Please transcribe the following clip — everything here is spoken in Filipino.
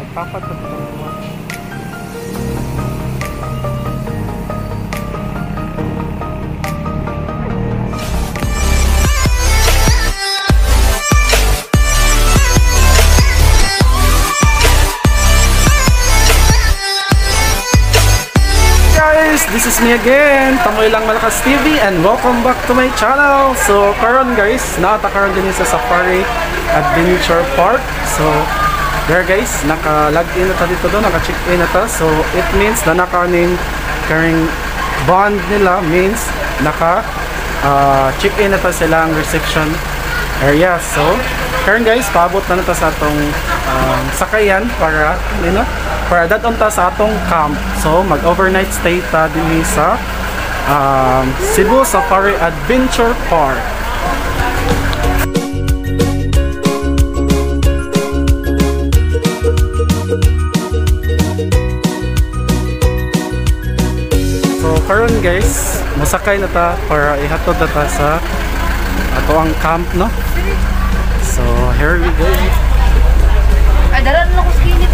Nagpapatok ng mga This is me again, Tamoy Lang Malakas TV and welcome back to my channel! So, karon guys, naata karon din sa Safari Adventure Park. So, there guys, naka-log in na ta dito doon, naka-check in na ta. So, it means na naka-ning karing bond nila means naka uh, check in na ta silang reception area. So, karon guys, paabot na na ta sa atong um, sakayan para, you know, para dadon ta sa atong camp. So, mag-overnight stay ta dinhi sa um, Cebu Safari Adventure Park. Karon guys, musakay na ta para ihatod na ta sa ato ang camp, no? So, here we go. Ay, daran lang ko sa kinit.